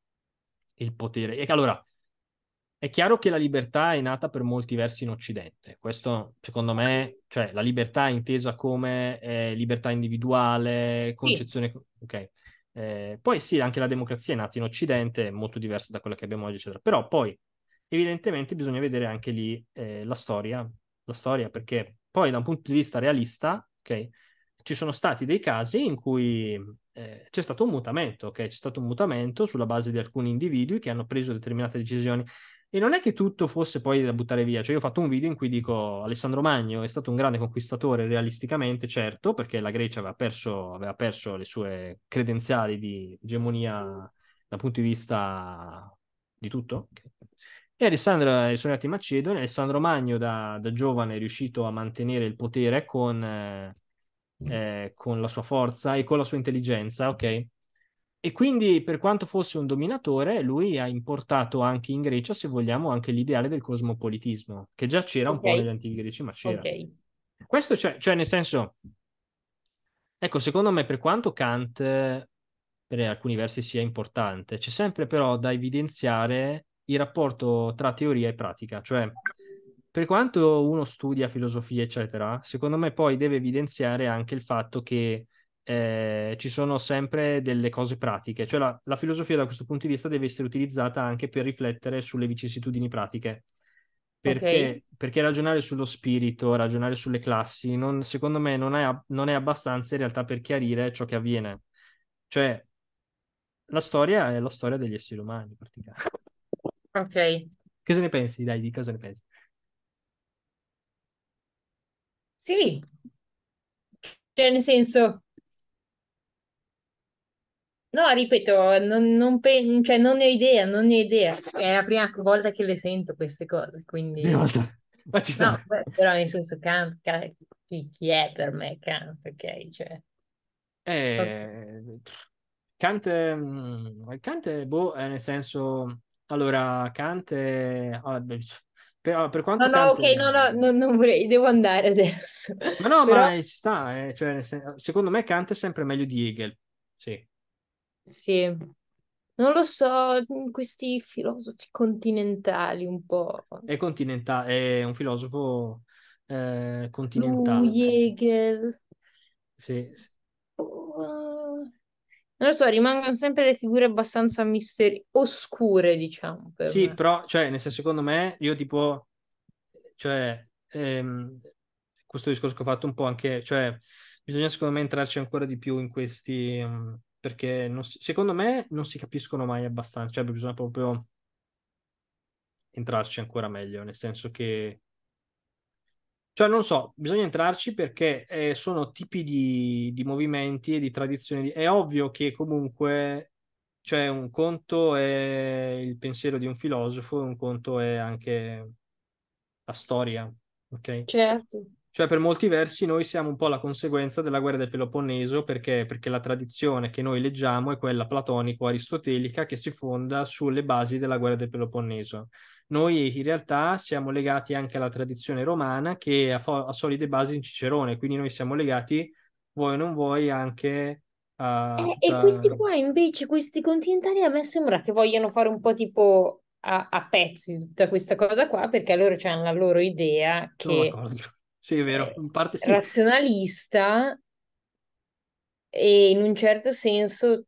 il potere. E allora, è chiaro che la libertà è nata per molti versi in Occidente. Questo, secondo me, cioè la libertà intesa come eh, libertà individuale, concezione... Sì. Ok. Eh, poi sì, anche la democrazia è nata in Occidente, è molto diversa da quella che abbiamo oggi, eccetera. Però poi, evidentemente, bisogna vedere anche lì eh, la storia, la storia, perché poi da un punto di vista realista, ok? Ci sono stati dei casi in cui eh, c'è stato un mutamento, ok? C'è stato un mutamento sulla base di alcuni individui che hanno preso determinate decisioni. E non è che tutto fosse poi da buttare via, cioè io ho fatto un video in cui dico Alessandro Magno è stato un grande conquistatore realisticamente, certo, perché la Grecia aveva perso, aveva perso le sue credenziali di egemonia dal punto di vista di tutto. Okay. E Alessandro sono arrivati in Macedonia, Alessandro Magno da, da, giovane è riuscito a mantenere il potere con, eh, eh, con, la sua forza e con la sua intelligenza, ok? E quindi per quanto fosse un dominatore, lui ha importato anche in Grecia, se vogliamo, anche l'ideale del cosmopolitismo, che già c'era okay. un po' negli antichi greci, ma c'era. Okay. Questo c'è, cioè nel senso, ecco, secondo me per quanto Kant per alcuni versi sia importante, c'è sempre però da evidenziare il rapporto tra teoria e pratica, cioè per quanto uno studia filosofia, eccetera, secondo me poi deve evidenziare anche il fatto che eh, ci sono sempre delle cose pratiche, cioè la, la, filosofia da questo punto di vista deve essere utilizzata anche per riflettere sulle vicissitudini pratiche. Perché, okay. perché ragionare sullo spirito, ragionare sulle classi, non, secondo me non è, non è abbastanza in realtà per chiarire ciò che avviene. Cioè, la storia è la storia degli esseri umani, praticamente. Ok. Cosa ne pensi? Dai, di cosa ne pensi? Sì, cioè nel senso, no, ripeto, non, non, pe- cioè, non ne ho idea, non ne ho idea. È la prima volta che le sento queste cose, quindi... Prima volta. Ma ci sta. No, beh, però nel senso, Kant, Kant- chi, chi è per me Kant, ok? Cioè, Eh, Kant, mm, Kant, boh, è nel senso... Allora, Kant è... ah, beh, per, per No, quanto no, Kant... ok, no, no, no, non vorrei, devo andare adesso. Ma no, Però, ma ci sta, eh, cioè, secondo me Kant è sempre meglio di Hegel. Sì. sì, non lo so, questi filosofi continentali un po'. È continentale, è un filosofo eh, continentale. Hegel. Sì, sì. Oh, Non lo so, rimangono sempre le figure abbastanza misteri- oscure, diciamo, Sì, me. però, cioè, nel senso, secondo me, io tipo, cioè, ehm, questo discorso che ho fatto un po' anche, cioè, bisogna secondo me entrarci ancora di più in questi, mm, perché non secondo me non si capiscono mai abbastanza, cioè, bisogna proprio entrarci ancora meglio, nel senso che, cioè, non so, bisogna entrarci perché eh, sono tipi di, di movimenti e di tradizioni. di- È ovvio che comunque, cioè, un conto è il pensiero di un filosofo, un conto è anche la storia, ok? Certo. Cioè, per molti versi noi siamo un po' la conseguenza della guerra del Peloponneso perché, perché la tradizione che noi leggiamo è quella platonico-aristotelica che si fonda sulle basi della guerra del Peloponneso. Noi in realtà siamo legati anche alla tradizione romana che ha, fo- ha solide basi in Cicerone, quindi noi siamo legati, vuoi o non vuoi, anche a Eh, e questi qua invece, questi continentali, a me sembra che vogliano fare un po' tipo a, a pezzi tutta questa cosa qua, perché loro hanno la loro idea che d'accordo. Sì, è vero, è in parte sì. razionalista e in un certo senso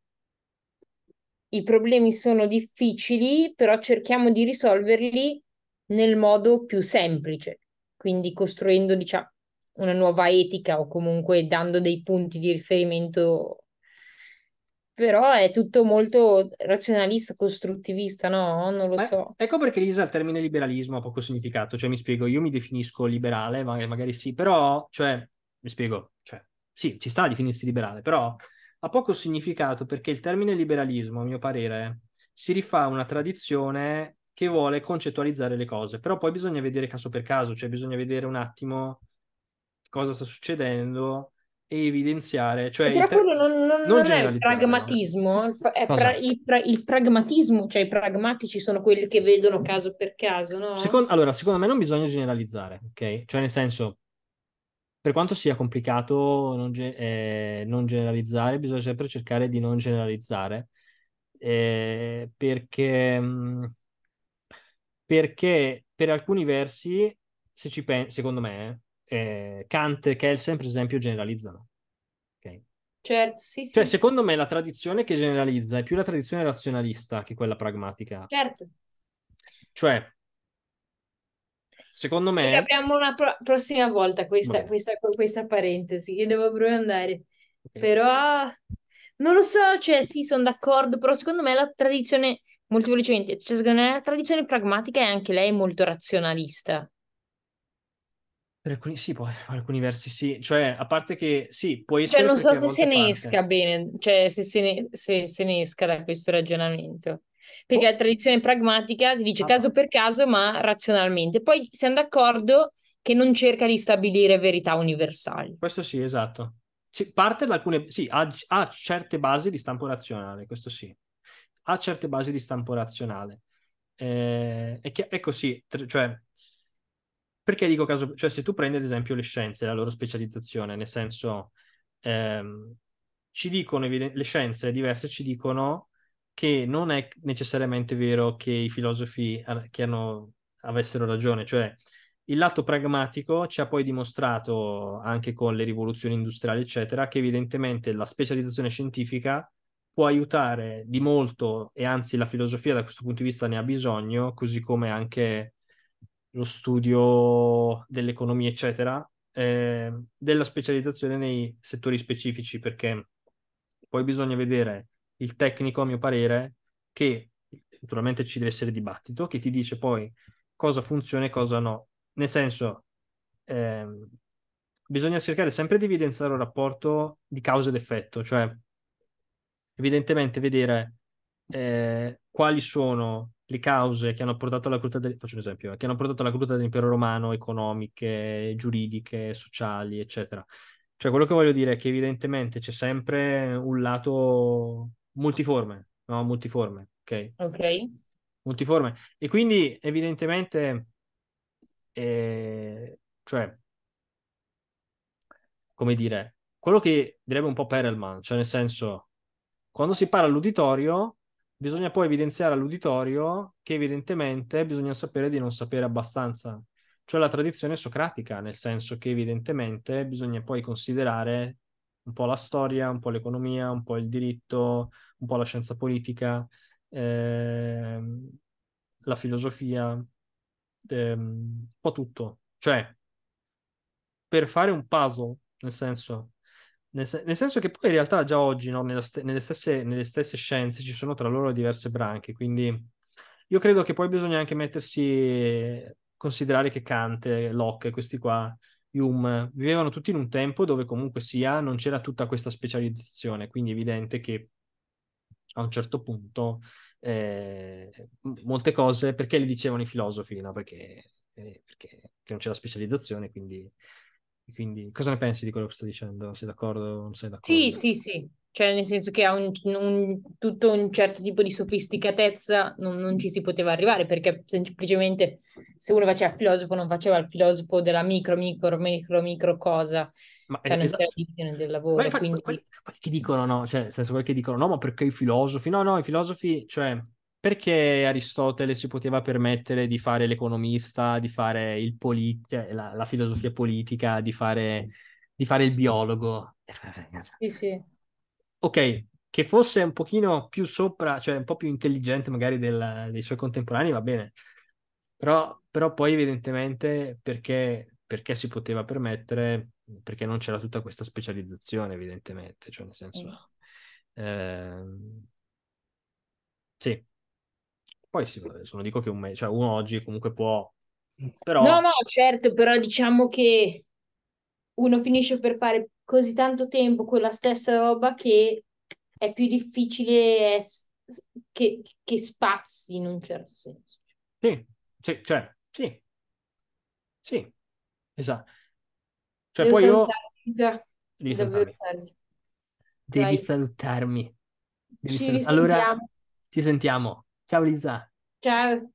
i problemi sono difficili, però cerchiamo di risolverli nel modo più semplice, quindi costruendo, diciamo, una nuova etica o comunque dando dei punti di riferimento. Però è tutto molto razionalista, costruttivista, no? Non lo Ma so. ecco perché Lisa il termine liberalismo ha poco significato, cioè mi spiego, io mi definisco liberale, ma- magari sì, però, cioè, mi spiego, cioè, sì, ci sta a definirsi liberale, però ha poco significato perché il termine liberalismo, a mio parere, si rifà a una tradizione che vuole concettualizzare le cose, però poi bisogna vedere caso per caso, cioè bisogna vedere un attimo cosa sta succedendo e evidenziare, cioè Però quello non, non- non non è il pragmatismo, è pra- il, pra- il pragmatismo, cioè i pragmatici sono quelli che vedono caso per caso, no? Secon- allora, secondo me non bisogna generalizzare, ok? Cioè, nel senso, per quanto sia complicato non, ge- eh, non generalizzare, bisogna sempre cercare di non generalizzare, eh, perché, mh, perché per alcuni versi, se ci pensi, secondo me, eh, Kant e Kelsen, per esempio, generalizzano. ok? Certo, sì, Cioè, sì, secondo me la tradizione che generalizza è più la tradizione razionalista che quella pragmatica. certo. Cioè, secondo me... Riapriamo una pro- prossima volta questa, questa, questa parentesi, che devo proprio andare. ok. Però non lo so, cioè sì, sono d'accordo, però secondo me la tradizione, molto velocemente, cioè secondo me la tradizione pragmatica è anche lei molto razionalista. Per alcuni sì, poi per alcuni versi sì, cioè a parte che sì, può Cioè essere non so se se ne parte. esca bene, cioè se se ne, se- se ne esca da questo ragionamento. Perché Oh, la tradizione pragmatica ti dice ah, caso per caso, ma razionalmente. Poi siamo d'accordo che non cerca di stabilire verità universali. questo sì, esatto. Sì, parte da alcune, sì, ha, ha certe basi di stampo razionale, questo sì. Ha certe basi di stampo razionale. Eh, è, chi- è così, tr- cioè, perché dico caso, cioè se tu prendi ad esempio le scienze, la loro specializzazione, nel senso, ehm, ci dicono, le scienze diverse ci dicono che non è necessariamente vero che i filosofi che hanno, avessero ragione, cioè il lato pragmatico ci ha poi dimostrato anche con le rivoluzioni industriali, eccetera, che evidentemente la specializzazione scientifica può aiutare di molto e anzi la filosofia da questo punto di vista ne ha bisogno, così come anche lo studio dell'economia, eccetera, eh, della specializzazione nei settori specifici, perché poi bisogna vedere il tecnico, a mio parere, che naturalmente ci deve essere dibattito, che ti dice poi cosa funziona e cosa no. Nel senso, ehm, bisogna cercare sempre di evidenziare un rapporto di causa ed effetto, cioè evidentemente vedere eh, quali sono le cause che hanno portato alla caduta del, faccio un esempio, che hanno portato alla caduta dell'impero romano, economiche, giuridiche, sociali, eccetera. Cioè, quello che voglio dire è che evidentemente c'è sempre un lato multiforme, no? Multiforme, ok? Ok. Multiforme. E quindi, evidentemente, eh, cioè, come dire, quello che direbbe un po' Perelman, cioè nel senso, quando si parla all'uditorio, bisogna poi evidenziare all'uditorio che evidentemente bisogna sapere di non sapere abbastanza, cioè la tradizione socratica, nel senso che evidentemente bisogna poi considerare un po' la storia, un po' l'economia, un po' il diritto, un po' la scienza politica, ehm, la filosofia, ehm, un po' tutto. Cioè, per fare un puzzle, nel senso, nel, se- nel senso che poi in realtà già oggi, no, st- nelle stesse, nelle stesse scienze ci sono tra loro diverse branche, quindi io credo che poi bisogna anche mettersi, considerare che Kant, Locke, questi qua, Hume, vivevano tutti in un tempo dove comunque sia non c'era tutta questa specializzazione, quindi è evidente che a un certo punto eh, molte cose, perché le dicevano i filosofi? No? Perché, eh, perché non c'era specializzazione, quindi, quindi cosa ne pensi di quello che sto dicendo? Sei d'accordo o non sei d'accordo? Sì, sì, sì. Cioè, nel senso che ha un, un- tutto un certo tipo di sofisticatezza non, non ci si poteva arrivare, perché semplicemente se uno faceva il filosofo non faceva il filosofo della micro, micro, micro, micro cosa, Ma cioè non c'era esatto. divisione del Ma lavoro, infatti, quindi quelli, quelli che dicono no, cioè, nel senso, quelli che dicono no, ma perché i filosofi? No, no, i filosofi, cioè, perché Aristotele si poteva permettere di fare l'economista, di fare il polit- cioè, la, la filosofia politica, di fare, di fare il biologo? sì, sì. Ok, che fosse un pochino più sopra, cioè un po' più intelligente magari del- dei suoi contemporanei, va bene. Però, però poi evidentemente perché, perché si poteva permettere, perché non c'era tutta questa specializzazione, evidentemente, cioè nel senso... Mm. ehm, sì, poi sì, vabbè, adesso non dico che un me- cioè uno oggi comunque può, No, però no, certo, però diciamo che uno finisce per fare così tanto tempo quella stessa roba che è più difficile es- che, che spazi in un certo senso. sì, sì, cioè, sì, sì, esatto. Cioè Devo poi io devi salutarmi, devi salutarmi, devi ci salut- Allora ci sentiamo. Tchau, Lisa. Tchau.